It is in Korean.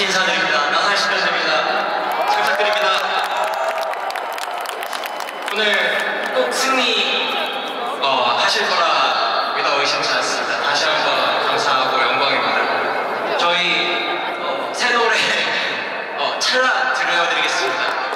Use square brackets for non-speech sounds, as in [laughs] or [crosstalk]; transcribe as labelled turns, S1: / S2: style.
S1: 다시 인사드립니다. 나사 시켜드립니다. 잘 부탁드립니다. 오늘 꼭 승리 어, 하실 거라 믿어 의심치 않습니다. 다시 한번 감사하고 영광입니다. 저희 어, 새 노래 [laughs] 어, 찰나 들려드리겠습니다.